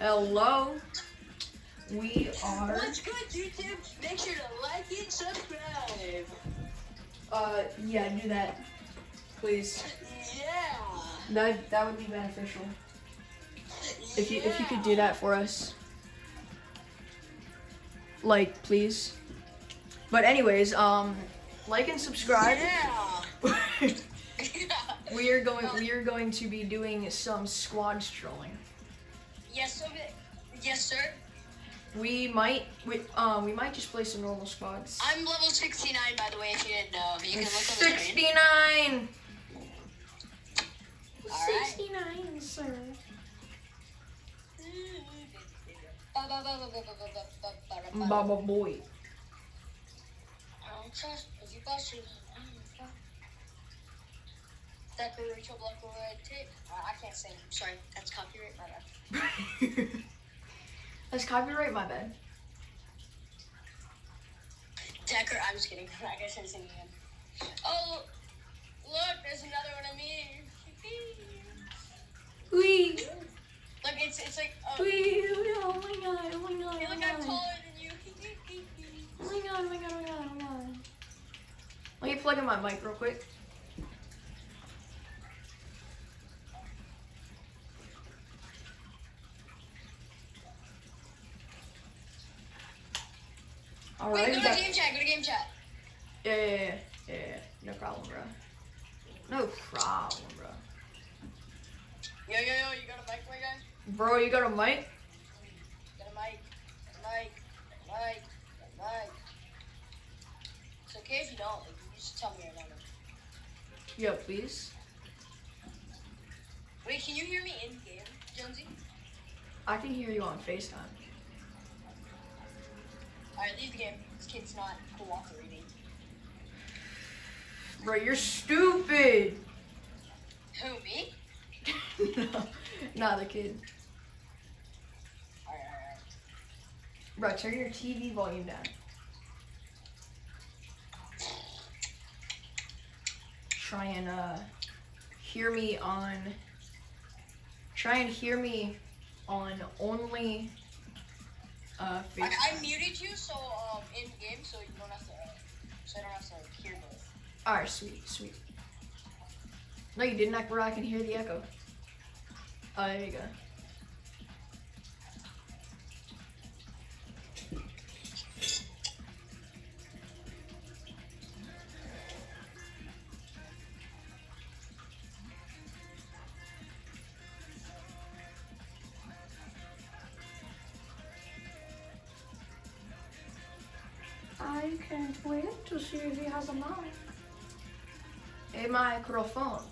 Hello. We are. What's good, YouTube? Make sure to like and subscribe. Uh, yeah, do that, please. Yeah. That that would be beneficial if you if you could do that for us. Like, please. But anyways, um, like and subscribe. Yeah. we are going we are going to be doing some squad trolling. Yes, sir. Yes, sir. We might we um we might just play some normal squads. I'm level 69, by the way, if you didn't know. But you can look on the screen. Sixty nine. Alright. Sixty nine, sir. Baba boy. Decoration block of red tape. Uh, I can't sing. Sorry, that's copyright. My bad. That's copyright, my bad. Decker, I'm just kidding. I guess I'm singing again. Oh, look, there's another one of me. Wee, Look, it's it's like oh, wee, oh my god, oh my god, hey, oh look, my I'm god. taller than you. Oh my god, oh my god, oh my god, oh my god. Let me plug in my mic real quick. Wait, Alright, go to game chat. Go to game chat. yeah, yeah, yeah, yeah, yeah, no problem, bro. No problem, bro. Yo, yo, yo, you got a mic, my guy? Bro, you got a mic? Got a mic. Got a mic. Got a mic. Got a mic. It's okay if you don't. Like, you just tell me your number. Yeah, please. Wait, can you hear me in game, Jonesy? I can hear you on FaceTime. Alright, leave the game. This kid's not cooperating. Bro, you're stupid. Who, me? no, not the kid. Alright, alright, alright. Bro, turn your TV volume down. Try and uh hear me on try and hear me on only uh I, I muted you so um in game so you don't have to so I don't have to hear both. Alright, sweet, sweet. No, you didn't act where I can hear the echo. Oh, there you go. I can't wait to see if he has a mic. A microphone.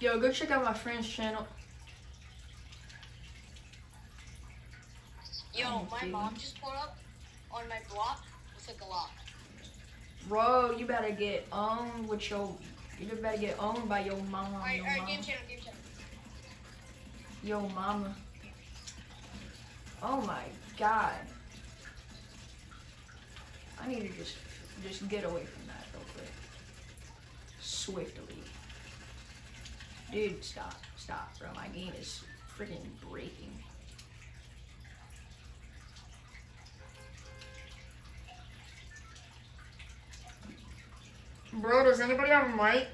Yo, go check out my friend's channel. Yo, my mom just pulled up on my block with a Glock. Bro, you better get owned with your. You better get owned by your mama. Alright, your alright, game channel, game channel. Yo, mama. Oh my god. I need to just just get away from that real quick. Swiftly. Dude, stop. Stop, bro. My game is freaking breaking. Bro, does anybody have a mic?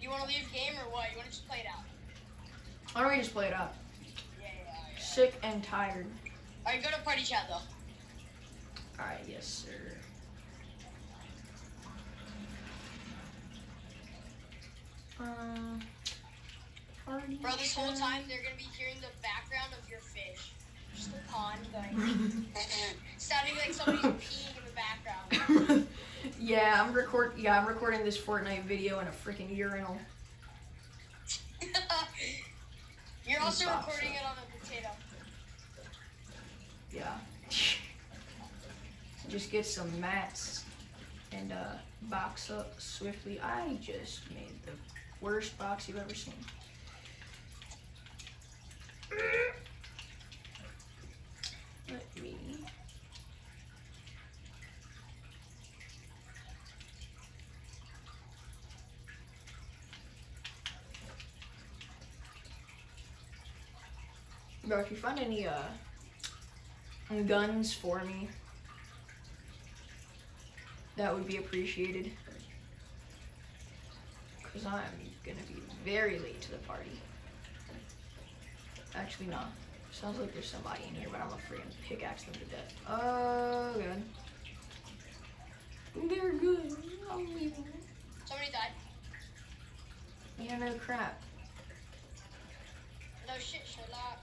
You wanna leave game or what? You wanna just play it out? Why don't we just play it out? Yeah, yeah, yeah. Sick and tired. Alright, go to party chat though. Alright, yes, sir. Um, Bro, this whole time they're gonna be hearing the background of your fish. Just the pond going. Sounding like somebody's peeing in the background. yeah, I'm record. Yeah, I'm recording this Fortnite video in a freaking urinal. You're also Stop, recording stop. it on a potato. Yeah. just get some mats and uh, box up swiftly. I just made the worst box you've ever seen. Let me. Bro, if you find any uh guns for me, that would be appreciated. Cause I'm gonna be very late to the party. Actually, not. Sounds like there's somebody in here, but I'm afraid to freaking pickaxe them to death. Oh, good. They're good. I'm leaving. Somebody died. Yeah, no crap. No shit, Sherlock.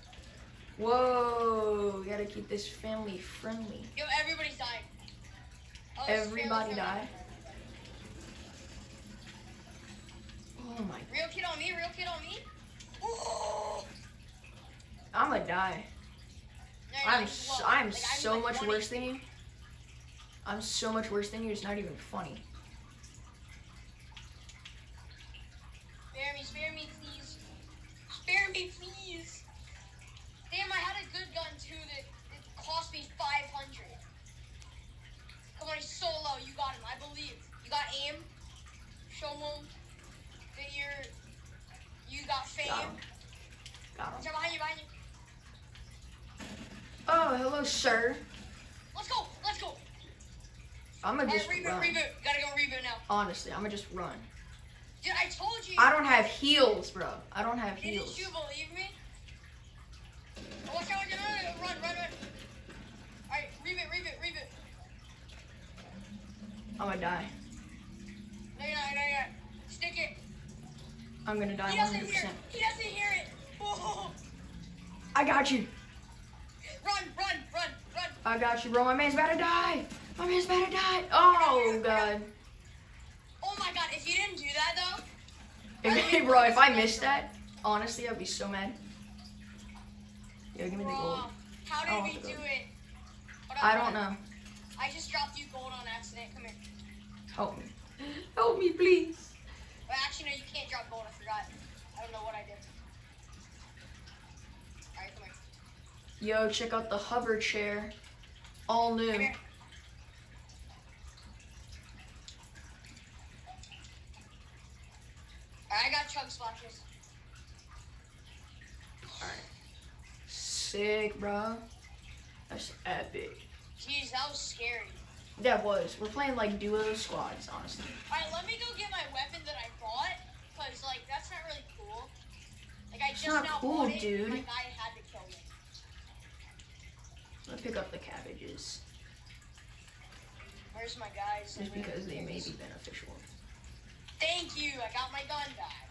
Whoa, we gotta keep this family friendly. Yo, everybody's dying. Oh, Everybody died? Oh my, Real kid on me, real kid on me. Ooh. I'ma die. No, I'm like so. I'm Like, so like much 20. worse than you. I'm so much worse than you. It's not even funny. Spare me, spare me, please. Spare me, please. Damn, I had a good gun too that it cost me 500. Come on, he's so low. You got him. I believe. You got aim. Show him that you're. You got fame. Got him. Got him. Behind you, behind you. Hello, sir. Let's go. Let's go. I'm gonna just reboot, run. reboot. Gotta go reboot now. Honestly, I'm gonna just run. Dude, I told you. I don't have heals, bro. I don't have Didn't heals. you believe me? Watch out, run, run, run. Alright, reboot, reboot, reboot. I'm gonna die. No, you're not, no, you're not. Stick it. I'm gonna die He doesn't 100%. hear. He doesn't hear it. Oh. I got you. Run, run, run, run. I got you, bro. My man's about to die. My man's about to die. Oh, God. Oh my god, if you didn't do that though. If, bro, if I missed that, honestly, I'd be so mad. Yo, give me the gold. How did we do it? I don't know. I just dropped you gold on accident. Come here. Help me. Help me, please. Well, actually, no, you can't drop gold. I forgot. I don't know what I did. Alright, come here. Yo, check out the hover chair. All new. Alright, I got chug splashes. Sick, bro. That's epic. Jeez, that was scary. That was. We're playing like duo squads, honestly. Alright, let me go get my weapon that I bought, cause like that's not really cool. Like I just not now cool, bought it, dude. And my guy had to kill me. Let's pick up the cabbages. Where's my guys? Just because they may be beneficial. Thank you. I got my gun back.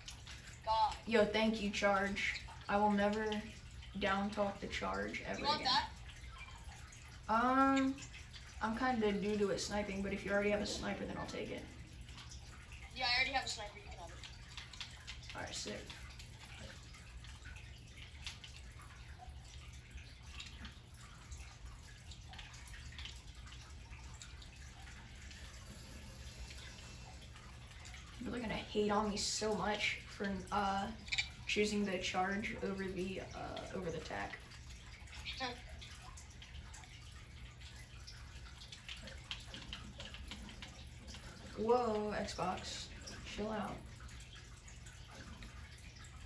God. Yo, thank you, Charge. I will never down talk the Charge ever You want again. that? Um, I'm kind of new to it sniping, but if you already have a sniper, then I'll take it. Yeah, I already have a sniper. You can have it. Alright, sick. People are gonna hate on me so much for uh, choosing the charge over the uh, over the tack. Whoa, Xbox, chill out.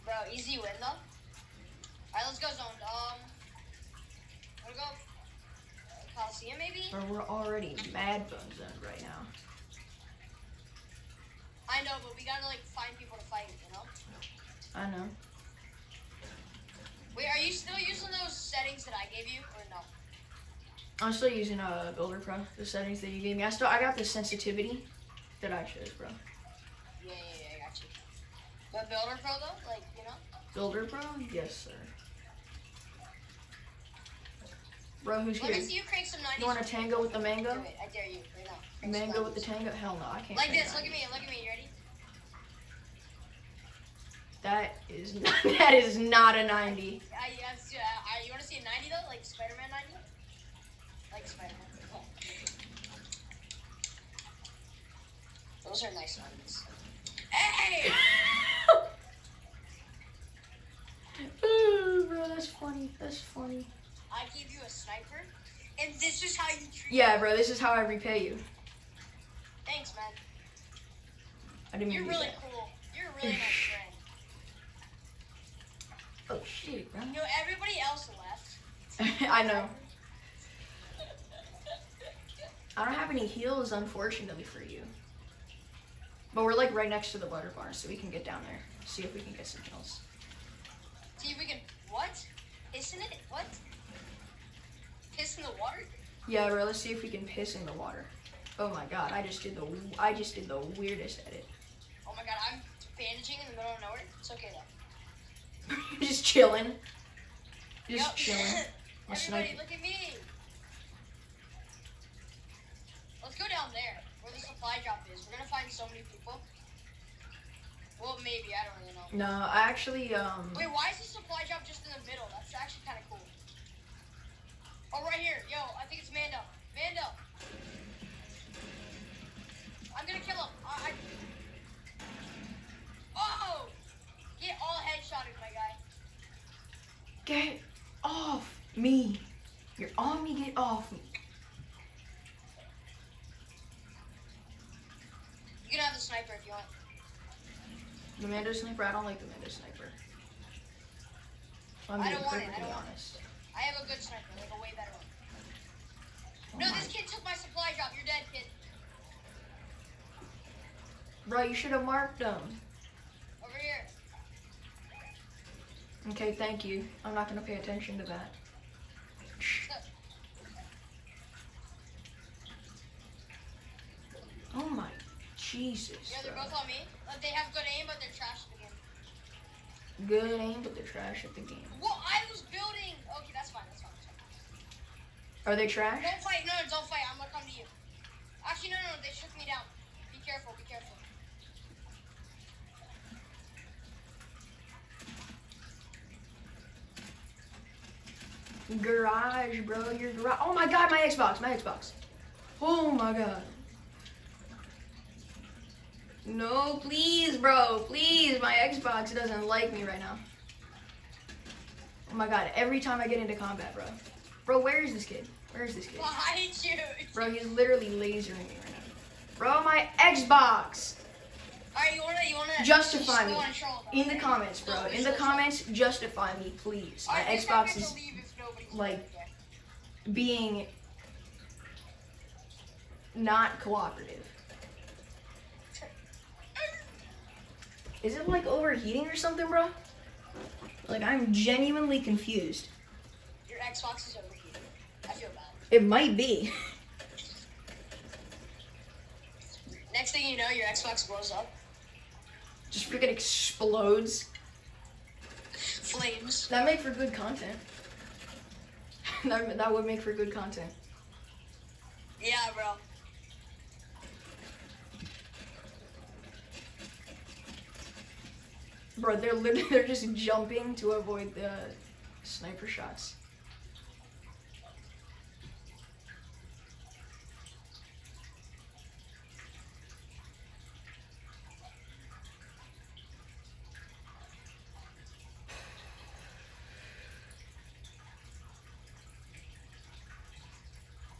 Bro, easy win though. Alright, let's go zone. Um, wanna go? Coliseum maybe? Or we're already mad bone zoned right now. I know, but we gotta like find people to fight. You know? I know. Wait, are you still using those settings that I gave you, or no? I'm still using uh Builder Pro, the settings that you gave me. I still I got the sensitivity that I chose, bro. Yeah, yeah, yeah, I got you. But Builder Pro though, like you know? Builder Pro? Yes, sir. Bro, who's Let me see you crank some 90s. You want a tango with the mango? Do it. I dare you right now. Crank Mango with the tango? Hell no, I can't. Like this. Look at me. Look at me. You ready? That is not, that is not a 90. I, yes, I, you want to see a 90 though, like Spider-Man 90? Like Spider-Man. Those are nice ones. Hey! Ooh, bro, that's funny. That's funny. I gave you a sniper, and this is how you treat Yeah, bro, this is how I repay you. Thanks, man. I didn't mean You're really cool. You're a really nice friend. Oh shit, bro. You know, everybody else left. I know. I don't have any heals, unfortunately, for you. But we're like right next to the water bar, so we can get down there. See if we can get some heals. See if we can. What? Isn't it? What? Piss in the water? Yeah, bro. Let's see if we can piss in the water. Oh my god, I just did the I just did the weirdest edit. Oh my god, I'm bandaging in the middle of nowhere. It's okay though. just chilling. Just Yup. chilling. Everybody, look at me. Let's go down there where the supply drop is. We're gonna find so many people. Well, maybe I don't really know. No, I actually um. Wait, why is the supply drop just in the middle? That's actually kind of cool. Oh, right here. Yo, I think it's Mando. Mando. I'm gonna kill him. I, I... Oh! Get all headshotted, my guy. Get off me. You're on me. Get off me. You can have the sniper if you want. The Mando sniper. I don't like the Mando sniper. I'm I being don't want it, I don't want it. I have a good sniper, like a way better one. No, this kid took my supply drop. You're dead, kid. Bro, you should have marked them. Over here. Okay, thank you. I'm not gonna pay attention to that. Oh my Jesus. Yeah, they're bro. both on me. Like, they have good aim, but they're trash at the game. Good aim, but they're trash at the game. Well, I was building. Okay, that's fine. That's fine. That's fine. Are they trash? Don't fight. No, no, don't fight. I'm gonna come to you. Actually, no, no, no. They shook me down. Be careful. Be careful. Garage, bro. Your garage. Oh my god, my Xbox. My Xbox. Oh my god. No, please, bro. Please. My Xbox doesn't like me right now. Oh my god. Every time I get into combat, bro. Bro, where is this kid? Where is this kid? Behind you. Bro, he's literally lasering me right now. Bro, my Xbox. All right, you wanna, you wanna Justify me. wanna troll them, In the comments, bro. In the comments, justify me, please. My Xbox is to leave if nobody's like- being not cooperative. Is it like overheating or something, bro? Like I'm genuinely confused. Your Xbox is overheating. I feel bad. It might be. Next thing you know, your Xbox blows up. Just freaking explodes. Flames. That make for good content. that, that would make for good content. Yeah, bro. Bro, they're literally they're just jumping to avoid the sniper shots.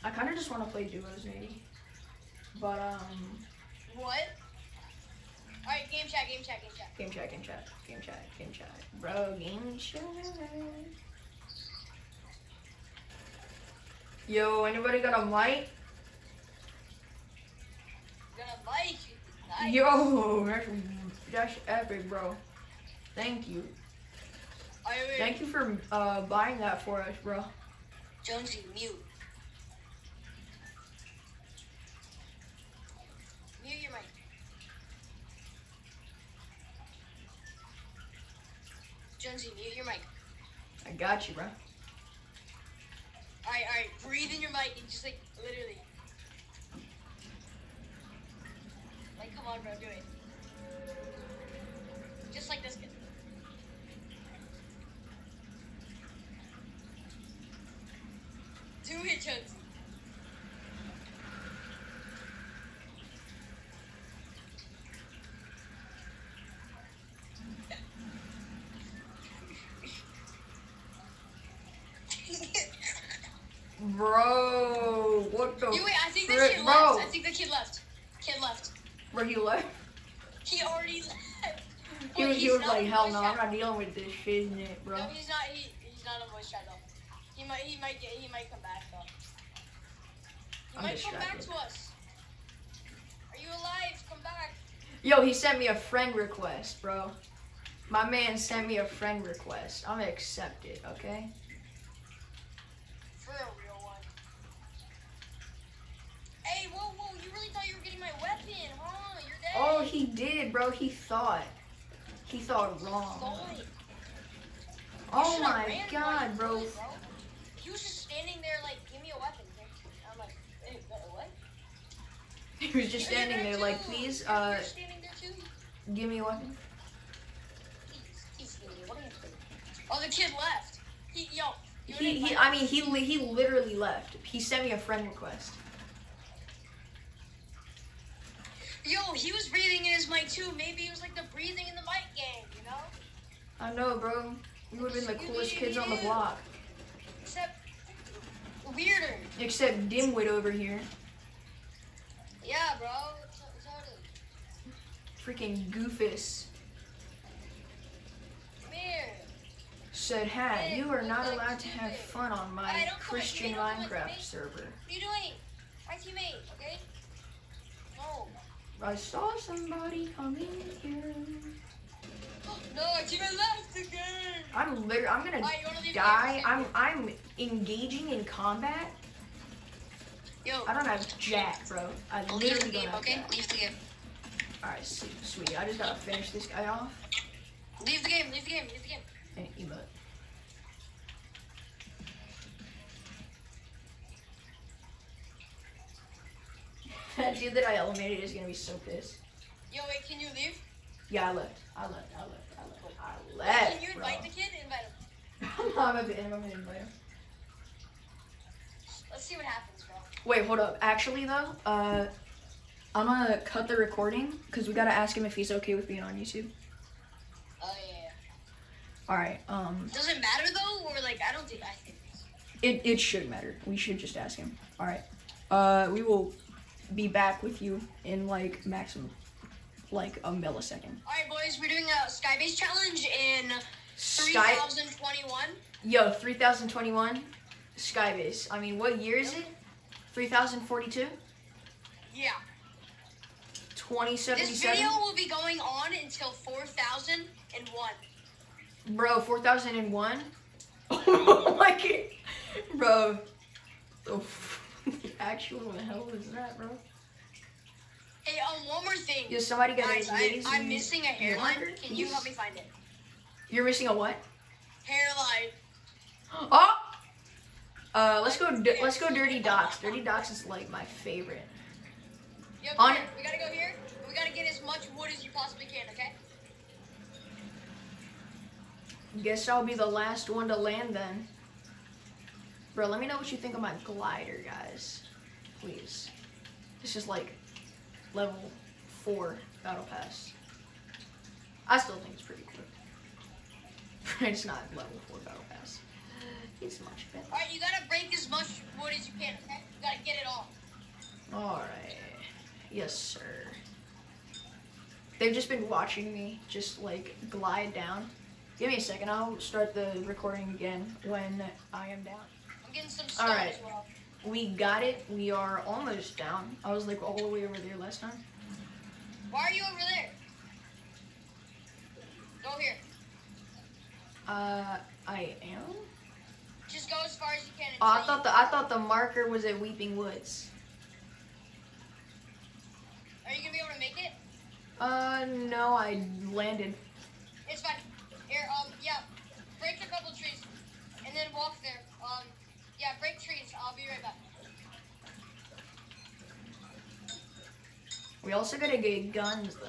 I kind of just want to play duos, maybe. But um, What? Game chat, game chat, game chat. Game chat, game chat, game chat, game chat. Bro, game chat. Yo, anybody got a mic? Gonna like nice. Yo, that's, that's epic, bro. Thank you. All right, wait, Thank you for uh, buying that for us, bro. Jonesy. Mute your mic. Jonesy, mute your mic. I got you, bro. Alright, alright. Breathe in your mic and just like literally. Like, come on, bro, do it. Just like this kid. Do it, Jonesy. Bro, what the You wait, I think the frick? kid Bro, left. I think the kid left. Kid left. where he left? He already left. He Wait, was, he he's was not like, in hell no. I'm not dealing with this shit, isn't it, bro? No, he's not. He, he's not on voice chat though. He might. He might get. He might come back though. He I'm might come back to us. Are you alive? Come back. Yo, he sent me a friend request, bro. My man sent me a friend request. I'm gonna accept it, okay? For a real one. Hey, whoa, whoa! You really thought you were getting my weapon, huh? You're dead. Oh, he did, bro. He thought. He thought wrong. Oh my god, bro. He was just standing there like, give me a weapon. I'm like, hey, what? He was just standing there like, please, uh, You're standing there too. give me a weapon. Please, please, give me a. Oh, the kid left. He, yo. He, he, I mean, he, he literally left. He sent me a friend request. Yo, he was breathing in his mic too. Maybe it was like the breathing in the mic game, you know? I know, bro. We would have been the coolest kids on the block. Except weirder. Except Dimwit over here. Yeah, bro. It's, it's totally. Freaking Goofus Come here. said, Hat, you are not allowed to have fun on my Christian at me, don't come at Minecraft server. What are you doing? My teammate, okay? No. I saw somebody come in here. No, my teammate left again. I'm literally, I'm gonna Alright, you wanna leave the die. I'm, I'm engaging in combat. Yo, I don't have jack, bro. I leave the literally don't game, have okay? jack. Leave the game. Alright, sweet, sweet. I just gotta finish this guy off. Leave the game, leave the game, leave the game. And emote. that dude that I eliminated is gonna be so pissed. Yo, wait, can you leave? Yeah, I left. I left. I left. I left. I left. can you bro. invite the kid? Invite him. I'm gonna I'm gonna invite him. Let's see what happens, bro. Wait, hold up. Actually, though, uh, I'm gonna cut the recording because we gotta ask him if he's okay with being on YouTube. Oh, yeah, yeah. All right. Um, Does it matter, though? Or, like, I don't think I think. it it should matter. We should just ask him. All right. Uh, we will be back with you in like maximum, like a millisecond. Alright, boys, we're doing a Skybase challenge in Sky, 3021. yo, 3021, Skybase. I mean, what year is it? 3042, Yeah. 2077? This video will be going on until 4001. Bro, 4001. Oh my god. Bro. The actual hell is that, bro? Hey, um, one more thing. Is somebody got Guys, a I, I'm missing a hairline. Can you help me find it? You're missing a what? Hairline. Oh! Uh, let's go. Let's go. Dirty Docks. Dirty Docks is like my favorite. Yep, On we gotta go here. We gotta get as much wood as you possibly can, okay? Guess I'll be the last one to land then. Bro, let me know what you think of my glider, guys. Please. This is like level four battle pass. I still think it's pretty cool. it's not level four battle pass. It's much better. Alright, you gotta break as much wood as you can, okay? You gotta get it all. Alright. Yes, sir. They've just been watching me just like glide down. Give me a second, I'll start the recording again when I am down. I'm getting some stone Alright. as well. We got it. We are almost down. I was like all the way over there last time. Why are you over there? Go here. Uh, I am. Just go as far as you can. Oh, I thought the I thought the marker was at Weeping Woods. Are you gonna be able to make it? Uh, no, I landed. It's fine. Here, um, yeah. Break a couple trees, and then walk there. Yeah, break trees. I'll be right back. We also gotta get guns though.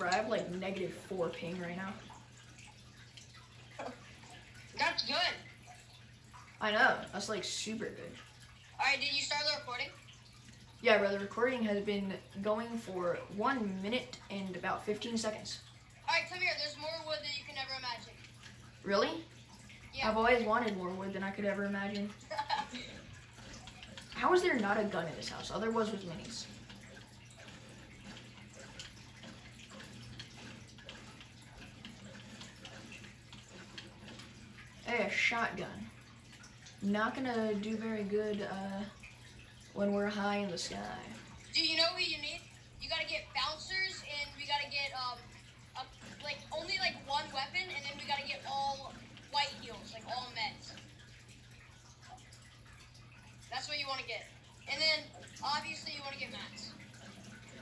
I have like negative four ping right now. Got good. I know. That's like super good. All right, did you start the recording? Yeah, bro, the recording has been going for one minute and about 15 seconds. All right, come here. There's more wood than you can ever imagine. Really? Yeah. I've always wanted more wood than I could ever imagine. How is there not a gun in this house? All there was was minis. Hey, a shotgun. Not gonna do very good uh, when we're high in the sky. Do you know what you need? You gotta get bouncers, and we gotta get um, a, like only like one weapon, and then we gotta get all white heels, like all men's. That's what you want to get, and then obviously you want to get mats.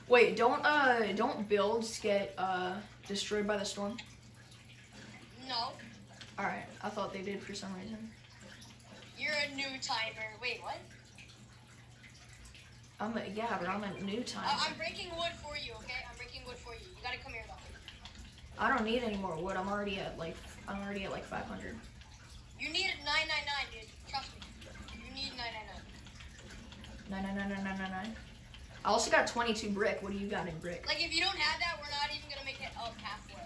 Wait, don't uh, don't builds get uh destroyed by the storm? No, All right, I thought they did for some reason. you're a new timer. Wait, what? I'm a, yeah, but I'm a new time. Uh, I'm breaking wood for you, okay? I'm breaking wood for you. You gotta come here though. I don't need any more wood. I'm already at like I'm already at like 500. You need 999, dude. Trust me. You need 999. Nine nine nine nine nine nine nine. I also got 22 brick. What do you got in brick? Like, if you don't have that, we're not even gonna make it up halfway.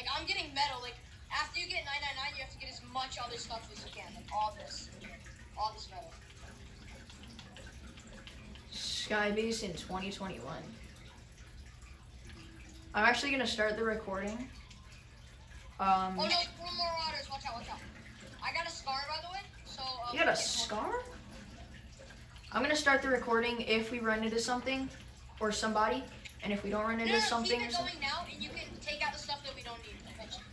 Like, I'm getting metal. Like, after you get 999, you have to get as much other stuff as you can. Like, all this. All this metal. Skybase in 2021. I'm actually gonna start the recording. Um, Oh no, four more waters. Watch out, watch out. I got a scar, by the way. So, um, you got a scar? I'm gonna start the recording if we run into something or somebody, and if we don't run into no, no, something, keep it going now, and you can take out the stuff that we don't need. eventually.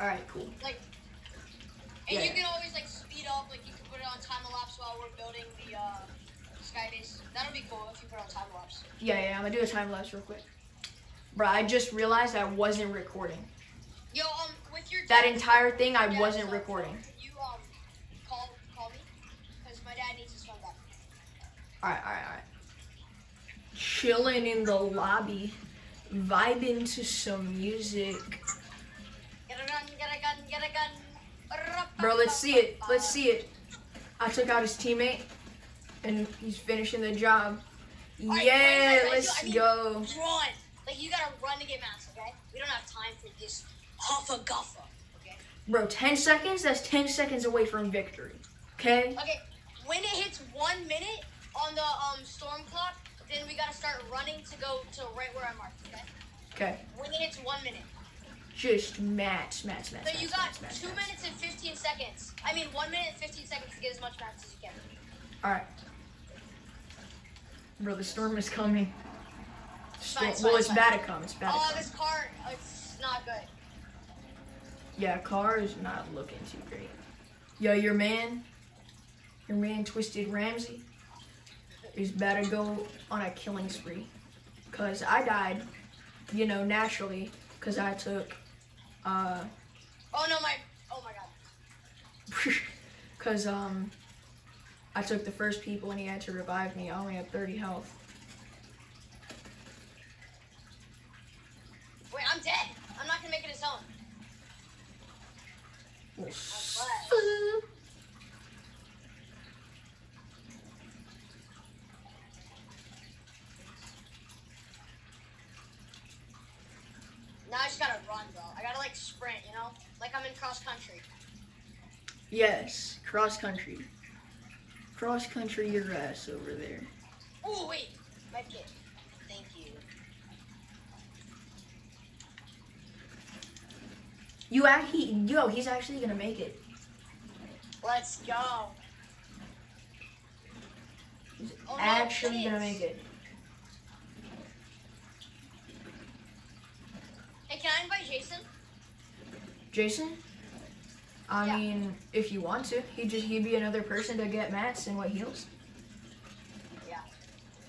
All right, cool. Like, and Yeah, you yeah. can always like speed up, like you can put it on time lapse while we're building the uh, skybase. That'll be cool if you put it on time lapse. Yeah, yeah, I'm gonna do a time lapse real quick. Bro, I just realized I wasn't recording. Yo, um, with your That entire thing, I dad's wasn't cell recording. You um, call call me, cause my dad needs his phone back. All right, all right, all right. Chilling in the lobby, vibing to some music. Bro, let's see it. Let's see it. I took out his teammate, and he's finishing the job. Yeah, let's I mean- go. Run, like you gotta run to get mats, okay? We don't have time for this huffa guffa, okay? Bro, 10 seconds? That's 10 seconds away from victory. Okay? Okay, when it hits one minute on the um storm clock, then we gotta start running to go to right where I marked, okay? Okay. When it hits one minute. Just match, match, match. So you match, got match, match, two match. minutes and 15 seconds. I mean, one minute and 15 seconds to get as much mats as you can. Alright. Bro, the storm is coming. Storm, it's well, fine, it's it's bad to come. It's bad Oh, this car, it's not good. Yeah, car is not looking too great. Yo, your man, your man Twisted Ramsey, is about to go on a killing spree. Cause I died, you know, naturally, cause I took, uh, Oh no, my, oh my god. cause um, I took the first people and he had to revive me. I only had 30 health. Wait, I'm dead. I'm not gonna make it zone. Well, glad. Now I just gotta run, bro. I gotta like sprint, you know? Like I'm in cross country. Yes, cross country. Cross country your ass over there. Oh wait, medkit. Thank you. You act, he, yo, he's actually gonna make it. Let's go. He's Oh, no, actually gonna make it. Hey, can I invite Jason? Jason? I Yeah. mean, if you want to, he'd just he'd be another person to get mats and what heals. Yeah.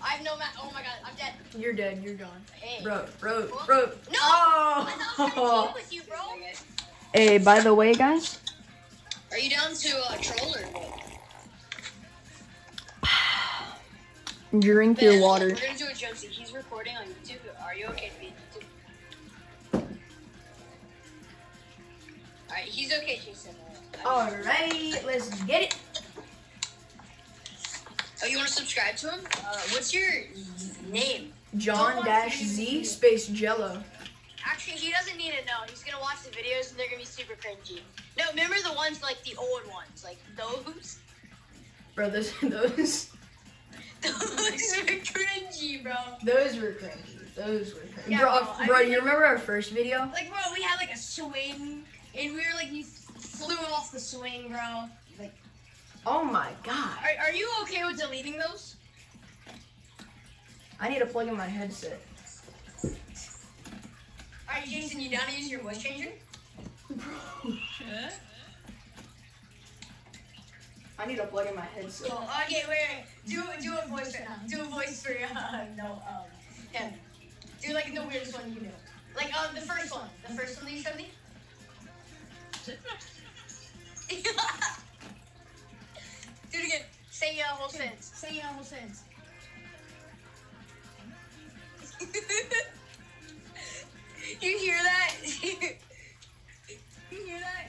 I have no mat. Oh my god, I'm dead. You're dead. You're gone. Hey. Bro, bro, What? bro. No! I I was Oh. with you, bro. Hey, by the way, guys, Are you down to uh, troll or what? drink your water. We're gonna do a Jonesy. He's recording on YouTube. Are you okay to He's okay, Jason. Alright, let's get it. Oh, you want to subscribe to him? Uh, what's your name? Jon dash Z space Jello. Actually, he doesn't need to know. He's gonna watch the videos and they're gonna be super cringy. No, remember the ones like the old ones, like those. Bro, those those Those were cringy, bro. those were cringy. Those were cringy. Yeah, bro, bro, I bro, you like- remember our first video? Like, bro, we had like a swing, and we were like, you flew off the swing, bro. Like, Oh my god. are, are you okay with deleting those? I need to plug in my headset. Alright, Jason, you down to use your voice changer? Bro. I need to plug in my headset. Oh, okay, wait, wait. Do do a voice now. Do a voice for uh, no um him. Do like the weirdest one you do. Like um the first one. The first one that you showed me. Do it again. Say uh whole sentence. Say uh whole sentence. you hear that? you hear that?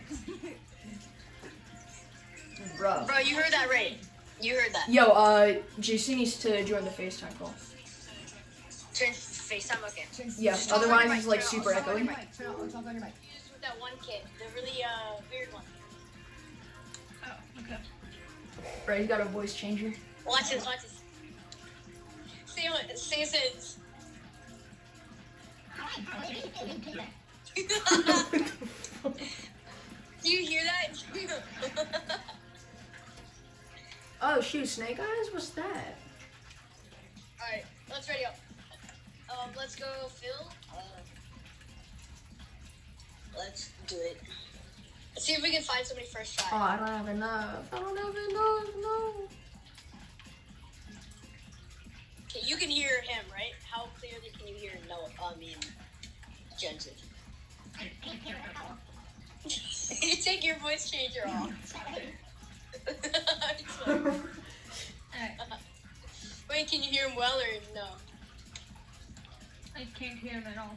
Bro. Bro, you heard that right. You heard that. Yo, uh, JC needs to join the FaceTime call. Turn FaceTime, okay. Yeah, Just talk otherwise on your it's mic, like turn super off- on your echoey. Mic, turn off- talk on your mic. Use with that one kid, the really uh weird one. Bro, he's got a voice changer. Watch this, watch this. Say what? Say sentence. Do you hear that? oh shoot, Snake Eyes? What's that? Alright, let's ready up. Um, let's go, Phil. Let's do it. Let's see if we can find somebody first Oh. I don't have enough. I don't have enough. No. Okay, you can hear him, right? How clearly can you hear Noah? I mean, Jensen. you take your voice changer off. Wait, can you hear him well or no? I can't hear him at all.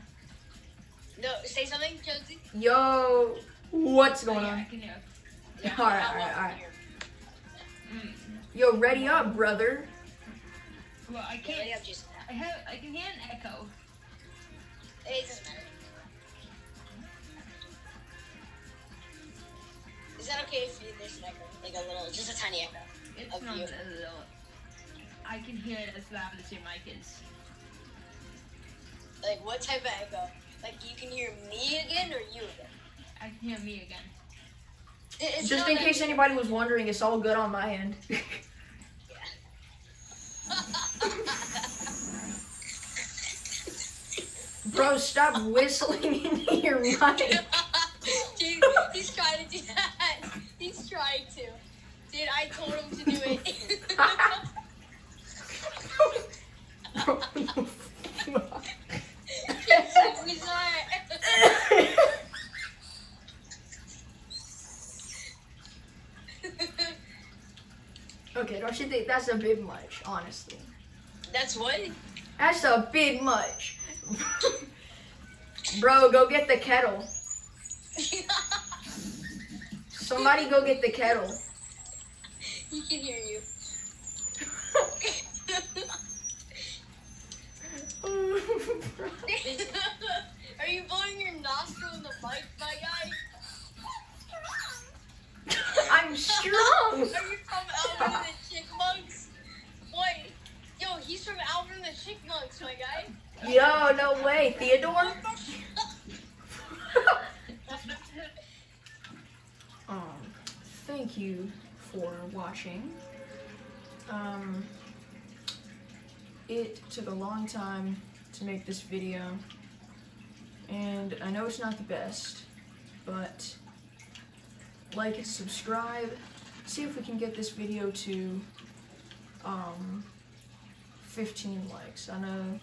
No, say something, Jonesy. Yo, what's going Oh, yeah, I on? can hear. Yeah, Alright, how well alright, can you alright. Mm. Yo, ready up, brother. Well, I can't. ready up, Jason. I have. I can hear an echo. It doesn't matter. Is that okay if you, there's an echo? Like a little, just a tiny echo. It's Of not you. a little. I can hear it as loud as your mic is. Like what type of echo? Like you can hear me again or you again? I can hear me again. It's Just in case anybody was wondering, it's all good on my end. Bro, stop whistling into your mic. Dude, he's trying to do that. He's trying to. Dude, I told him to do it. we okay, don't you think that's a bit much, honestly? That's what? That's a bit much. Bro, go get the kettle. Somebody go get the kettle. he can hear you. Are you blowing your nostril in the mic, my guy? I'm strong. Are you from Alvin and the Chipmunks? Wait, yo, he's from Alvin and the Chipmunks, my guy. Yo, no way. Theodore? um, thank you for watching. Um, it took a long time to make this video, and I know it's not the best, but like subscribe. See if we can get this video to um, 15 likes. I know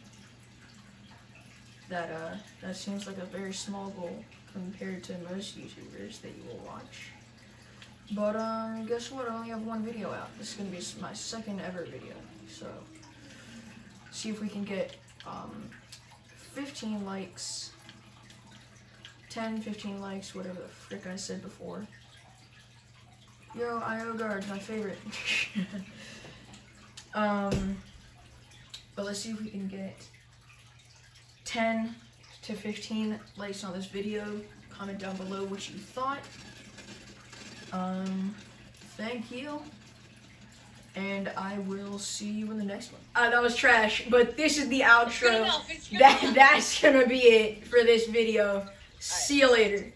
that uh, that seems like a very small goal compared to most YouTubers that you will watch. But um, guess what? I only have one video out. This is gonna be my second ever video. So see if we can get um, 15 likes, 10, 15 likes, whatever the frick I said before. Yo, IO guard, my favorite. um, but let's see if we can get 10 to 15 likes on this video. Comment down below what you thought. Um, thank you. And I will see you in the next one. Uh, that was trash, but this is the outro. enough. It's good That that's gonna be it for this video. See you later.